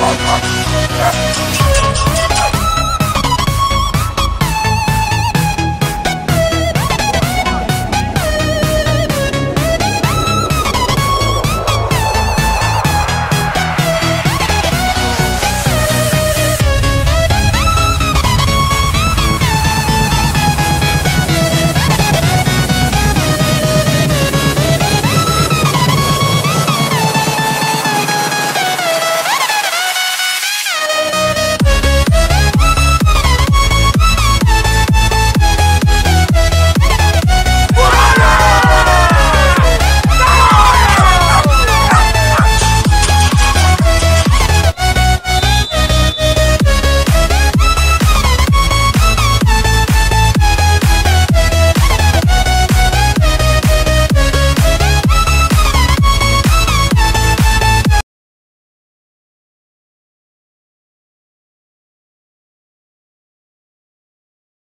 Oh, oh, oh,